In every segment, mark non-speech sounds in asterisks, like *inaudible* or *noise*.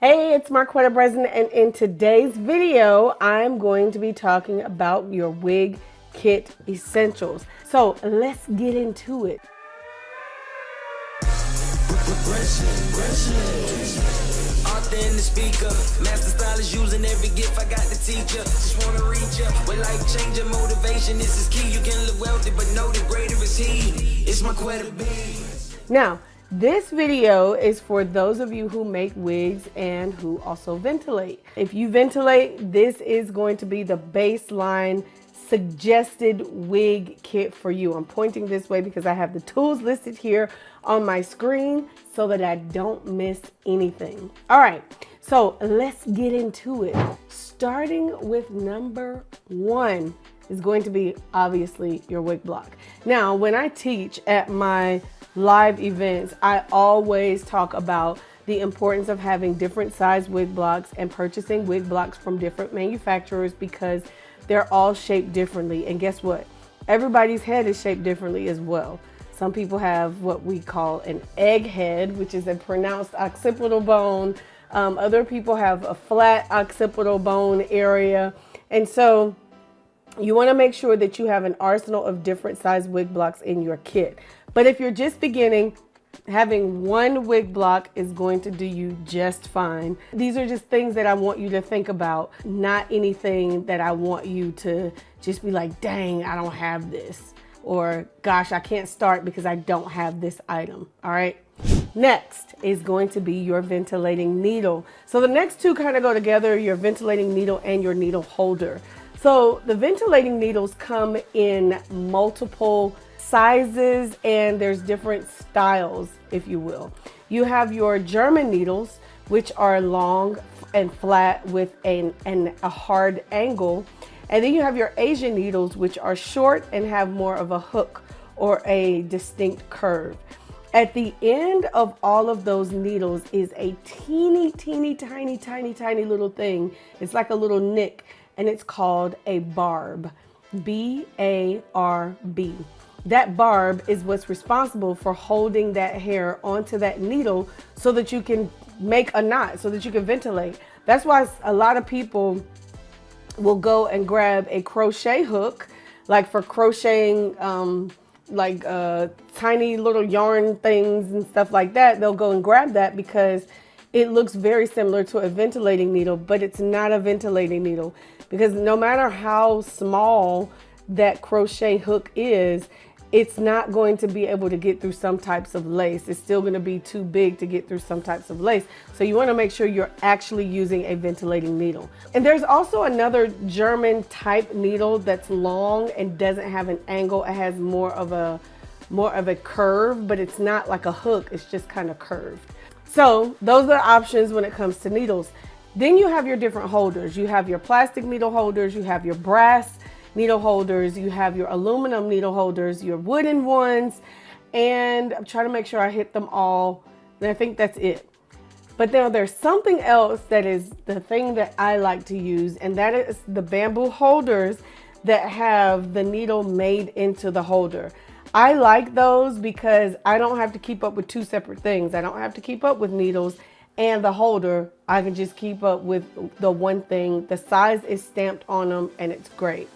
Hey, it's Marquetta Breslin, and in today's video, I'm going to be talking about your wig kit essentials. So let's get into it. in the speaker. Master stylist using every gift I got to teach you. Just wanna reach you with life changing motivation. This is key. You can live wealthy, but know the greater is He. It's B. Now, this video is for those of you who make wigs and who also ventilate. If you ventilate, this is going to be the baseline suggested wig kit for you. I'm pointing this way because I have the tools listed here on my screen so that I don't miss anything. All right, so let's get into it. Starting with number one is going to be obviously your wig block. Now, when I teach at my live events, I always talk about the importance of having different size wig blocks and purchasing wig blocks from different manufacturers because they're all shaped differently. And guess what? Everybody's head is shaped differently as well. Some people have what we call an egg head, which is a pronounced occipital bone. Um, other people have a flat occipital bone area. And so you want to make sure that you have an arsenal of different size wig blocks in your kit. But if you're just beginning, having one wig block is going to do you just fine. These are just things that I want you to think about, not anything that I want you to just be like, dang, I don't have this. Or gosh, I can't start because I don't have this item. All right. Next is going to be your ventilating needle. So the next two kind of go together, your ventilating needle and your needle holder. So the ventilating needles come in multiple sizes and there's different styles, if you will. You have your German needles, which are long and flat with an, an, a hard angle. And then you have your Asian needles, which are short and have more of a hook or a distinct curve. At the end of all of those needles is a teeny, teeny, tiny, tiny, tiny little thing. It's like a little nick, and it's called a barb. B A R B that barb is what's responsible for holding that hair onto that needle so that you can make a knot, so that you can ventilate. That's why a lot of people will go and grab a crochet hook, like for crocheting, um, like uh, tiny little yarn things and stuff like that. They'll go and grab that because it looks very similar to a ventilating needle, but it's not a ventilating needle because no matter how small that crochet hook is, it's not going to be able to get through some types of lace. It's still going to be too big to get through some types of lace. So you want to make sure you're actually using a ventilating needle. And there's also another German type needle that's long and doesn't have an angle. It has more of a more of a curve, but it's not like a hook. It's just kind of curved. So those are the options when it comes to needles. Then you have your different holders. You have your plastic needle holders, you have your brass needle holders, you have your aluminum needle holders, your wooden ones, and I'm trying to make sure I hit them all. And I think that's it. But now there's something else that is the thing that I like to use, and that is the bamboo holders that have the needle made into the holder. I like those because I don't have to keep up with two separate things. I don't have to keep up with needles and the holder. I can just keep up with the one thing. The size is stamped on them and it's great.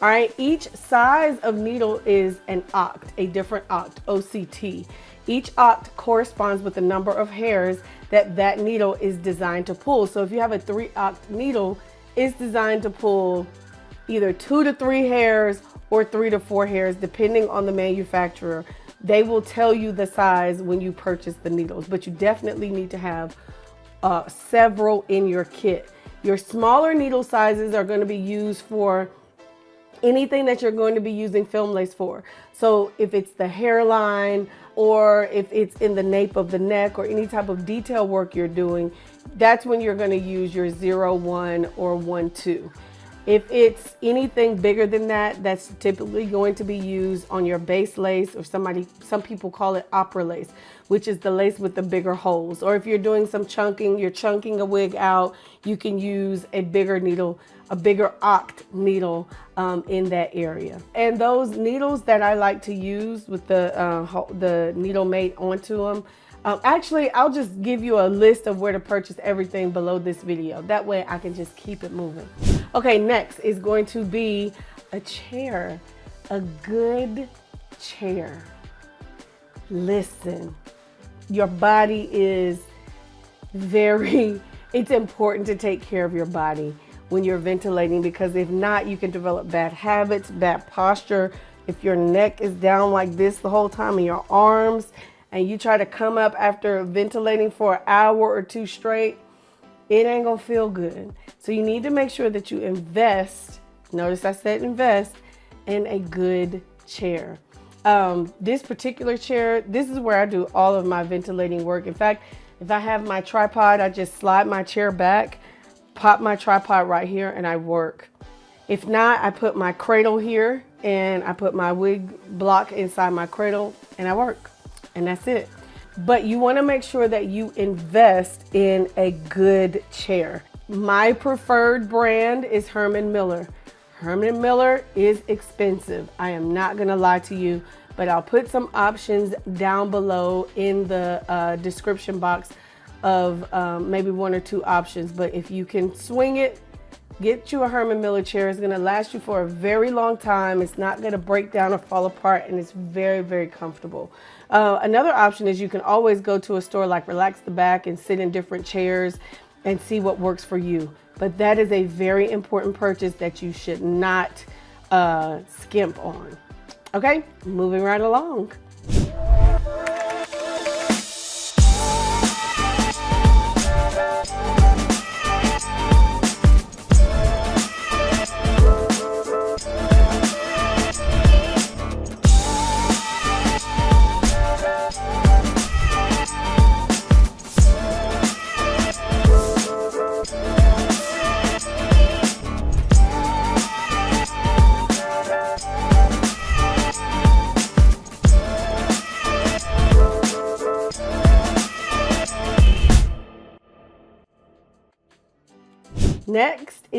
All right, each size of needle is an oct, a different oct, OCT. Each oct corresponds with the number of hairs that that needle is designed to pull. So if you have a three oct needle, it's designed to pull either two to three hairs or three to four hairs, depending on the manufacturer. They will tell you the size when you purchase the needles, but you definitely need to have uh, several in your kit. Your smaller needle sizes are going to be used for anything that you're going to be using film lace for. So if it's the hairline or if it's in the nape of the neck or any type of detail work you're doing, that's when you're going to use your 01 or 12. If it's anything bigger than that, that's typically going to be used on your base lace or somebody, some people call it opera lace, which is the lace with the bigger holes. Or if you're doing some chunking, you're chunking a wig out, you can use a bigger needle, a bigger oct needle um, in that area. And those needles that I like to use with the, uh, the needle mate onto them, Um, actually, I'll just give you a list of where to purchase everything below this video. That way I can just keep it moving. Okay, next is going to be a chair, a good chair. Listen, your body is very, *laughs* it's important to take care of your body when you're ventilating because if not, you can develop bad habits, bad posture. If your neck is down like this the whole time and your arms, and you try to come up after ventilating for an hour or two straight, it ain't gonna feel good. So you need to make sure that you invest, notice I said invest, in a good chair. Um, this particular chair, this is where I do all of my ventilating work. In fact, if I have my tripod, I just slide my chair back, pop my tripod right here, and I work. If not, I put my cradle here and I put my wig block inside my cradle and I work. And that's it. But you want to make sure that you invest in a good chair. My preferred brand is Herman Miller. Herman Miller is expensive. I am not going to lie to you, but I'll put some options down below in the uh, description box of um, maybe one or two options. But if you can swing it, get you a Herman Miller chair. It's to last you for a very long time. It's not to break down or fall apart, and it's very, very comfortable. Uh, another option is you can always go to a store like Relax the Back and sit in different chairs and see what works for you. But that is a very important purchase that you should not uh, skimp on. Okay, moving right along.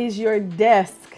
Is your desk.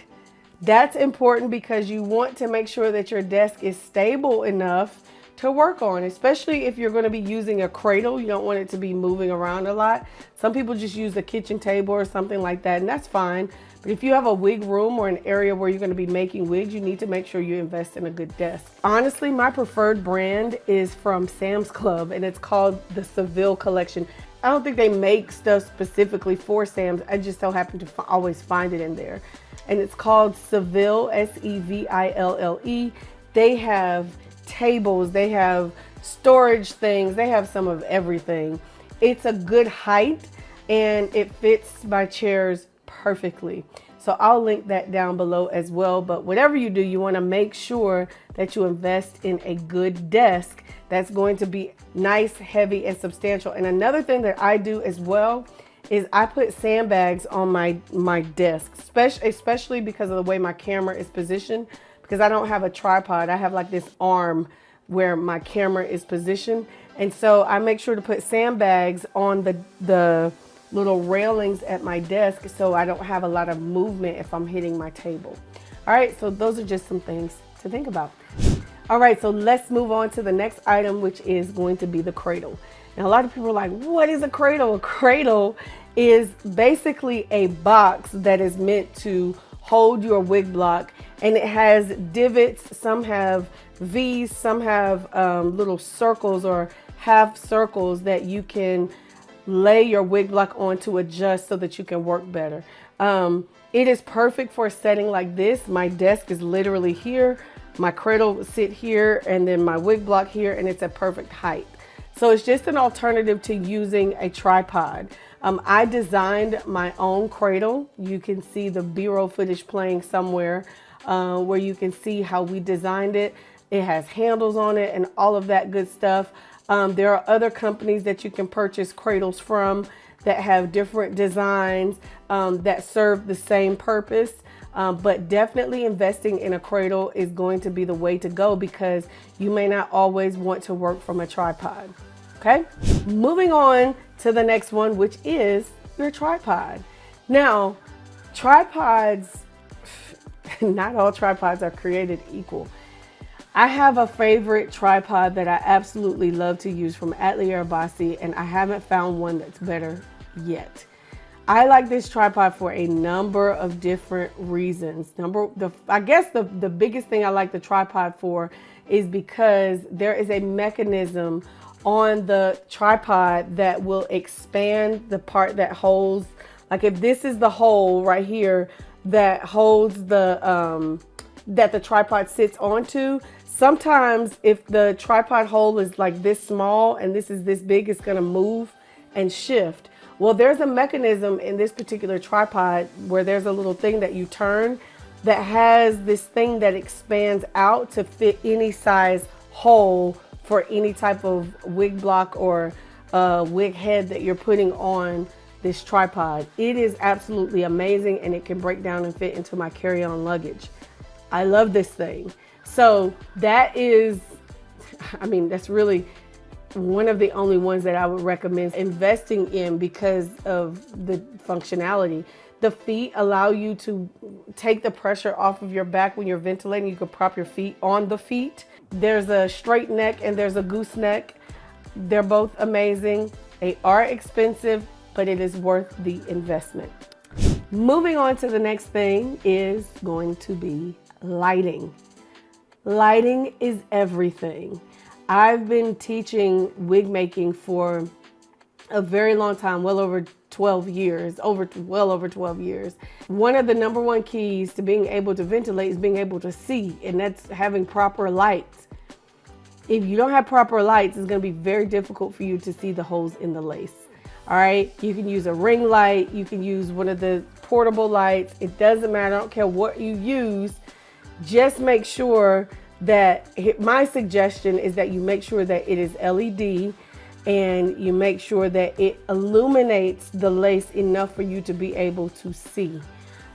That's important because you want to make sure that your desk is stable enough to work on, especially if you're going to be using a cradle. You don't want it to be moving around a lot. Some people just use a kitchen table or something like that, and that's fine. But if you have a wig room or an area where you're going to be making wigs, you need to make sure you invest in a good desk. Honestly, my preferred brand is from Sam's Club, and it's called the Seville Collection. I don't think they make stuff specifically for Sam's. I just so happen to always find it in there. And it's called Seville, S-E-V-I-L-L-E. They have tables, they have storage things, they have some of everything. It's a good height and it fits my chairs perfectly. So I'll link that down below as well. But whatever you do, you want to make sure that you invest in a good desk that's going to be nice, heavy, and substantial. And another thing that I do as well is I put sandbags on my, my desk, especially, because of the way my camera is positioned, because I don't have a tripod. I have like this arm where my camera is positioned. And so I make sure to put sandbags on the, the little railings at my desk so I don't have a lot of movement if I'm hitting my table. All right, so those are just some things to think about. All right, so let's move on to the next item, which is going to be the cradle. Now, a lot of people are like, what is a cradle? A cradle is basically a box that is meant to hold your wig block and it has divots. Some have V's, some have um, little circles or half circles that you can lay your wig block on to adjust so that you can work better. Um, it is perfect for a setting like this. My desk is literally here. My cradle sit here and then my wig block here and it's a perfect height. So it's just an alternative to using a tripod. Um, I designed my own cradle. You can see the B-roll footage playing somewhere uh, where you can see how we designed it. It has handles on it and all of that good stuff. Um, there are other companies that you can purchase cradles from that have different designs um, that serve the same purpose. Um, but definitely investing in a cradle is going to be the way to go because you may not always want to work from a tripod. Okay, moving on to the next one, which is your tripod. Now, tripods, *laughs* not all tripods are created equal. I have a favorite tripod that I absolutely love to use from Atelier Abbasi, and I haven't found one that's better yet. I like this tripod for a number of different reasons. Number the I guess the, the biggest thing I like the tripod for is because there is a mechanism on the tripod that will expand the part that holds like if this is the hole right here that holds the um that the tripod sits onto sometimes if the tripod hole is like this small and this is this big, it's gonna move and shift. Well, there's a mechanism in this particular tripod where there's a little thing that you turn that has this thing that expands out to fit any size hole for any type of wig block or uh, wig head that you're putting on this tripod. It is absolutely amazing and it can break down and fit into my carry-on luggage. I love this thing. So that is, *laughs* I mean, that's really one of the only ones that I would recommend investing in because of the functionality. The feet allow you to take the pressure off of your back when you're ventilating. You can prop your feet on the feet. There's a straight neck and there's a gooseneck. They're both amazing. They are expensive, but it is worth the investment. Moving on to the next thing is going to be lighting. Lighting is everything. I've been teaching wig making for a very long time, well over 12 years, over well over 12 years. One of the number one keys to being able to ventilate is being able to see, and that's having proper lights. If you don't have proper lights, it's going to be very difficult for you to see the holes in the lace. All right, you can use a ring light, you can use one of the portable lights. It doesn't matter, I don't care what you use just make sure that my suggestion is that you make sure that it is LED and you make sure that it illuminates the lace enough for you to be able to see.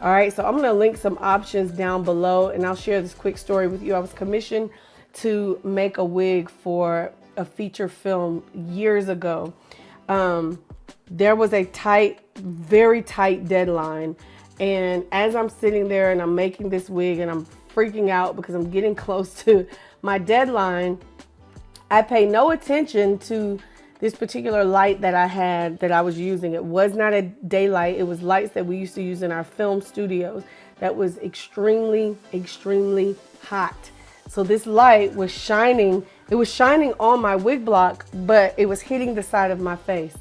All right, so I'm gonna link some options down below and I'll share this quick story with you. I was commissioned to make a wig for a feature film years ago. Um, there was a tight, very tight deadline. And as I'm sitting there and I'm making this wig and I'm freaking out because I'm getting close to my deadline, I pay no attention to this particular light that I had that I was using. It was not a daylight. It was lights that we used to use in our film studios that was extremely, extremely hot. So this light was shining. It was shining on my wig block, but it was hitting the side of my face.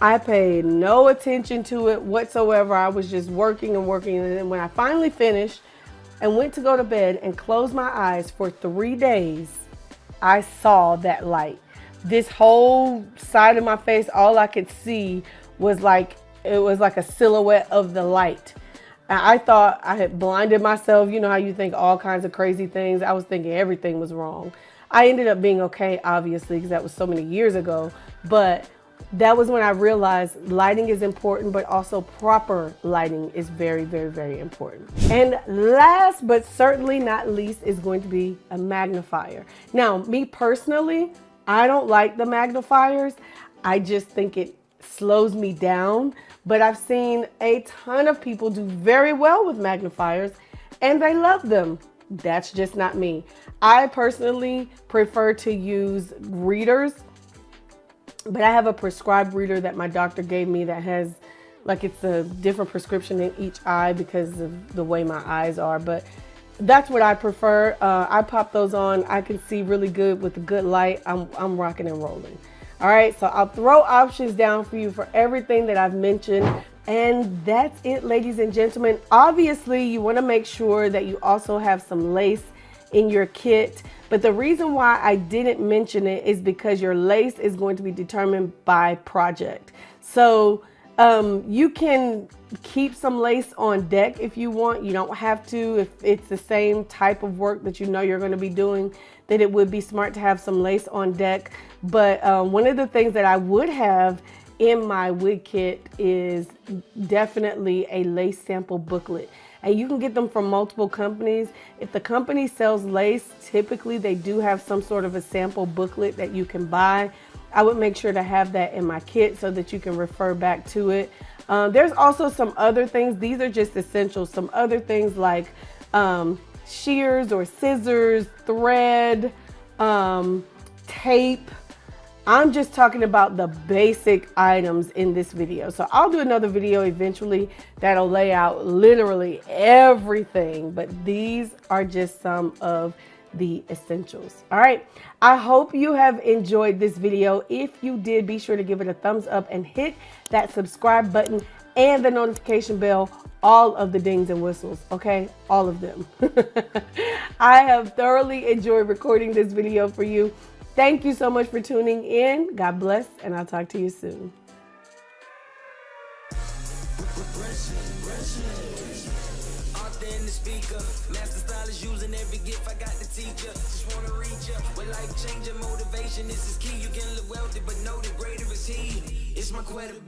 I paid no attention to it whatsoever. I was just working and working. And then when I finally finished, and went to go to bed and closed my eyes for three days, I saw that light. This whole side of my face, all I could see was like, it was like a silhouette of the light. I thought I had blinded myself. You know how you think all kinds of crazy things. I was thinking everything was wrong. I ended up being okay, obviously, because that was so many years ago. But that was when I realized lighting is important, but also proper lighting is very, very, very important. And last but certainly not least is going to be a magnifier. Now, me personally, I don't like the magnifiers. I just think it slows me down, but I've seen a ton of people do very well with magnifiers and they love them. That's just not me. I personally prefer to use readers but I have a prescribed reader that my doctor gave me that has like it's a different prescription in each eye because of the way my eyes are. But that's what I prefer. Uh, I pop those on. I can see really good with a good light. I'm, I'm rocking and rolling. All right, so I'll throw options down for you for everything that I've mentioned. And that's it, ladies and gentlemen. Obviously, you want to make sure that you also have some lace in your kit. But the reason why I didn't mention it is because your lace is going to be determined by project. So um, you can keep some lace on deck if you want. You don't have to. If it's the same type of work that you know you're going to be doing, then it would be smart to have some lace on deck. But um, one of the things that I would have in my wig kit is definitely a lace sample booklet and you can get them from multiple companies. If the company sells lace, typically they do have some sort of a sample booklet that you can buy. I would make sure to have that in my kit so that you can refer back to it. Um, there's also some other things. These are just essentials. Some other things like um, shears or scissors, thread, um, tape. I'm just talking about the basic items in this video. So I'll do another video eventually that'll lay out literally everything, but these are just some of the essentials. All right. I hope you have enjoyed this video. If you did, be sure to give it a thumbs up and hit that subscribe button and the notification bell, all of the dings and whistles, okay? All of them. *laughs* I have thoroughly enjoyed recording this video for you. Thank you so much for tuning in. God bless, and I'll talk to you soon. life changing motivation. This is key. You can look wealthy, but know the greater is He. It's my quite a